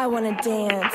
I wanna dance.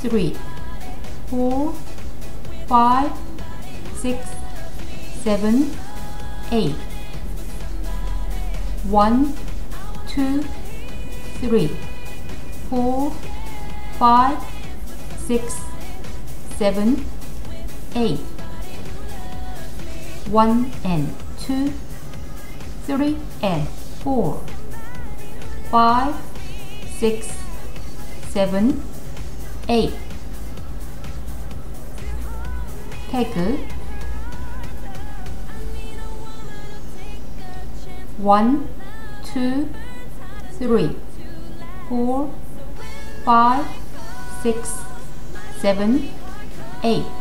three, four, five, six, seven, eight. One, two, three, four, five, six, seven, eight. One and two, three and four, five, six, seven, eight. 태그 one, two, three, four, five, six, seven, eight.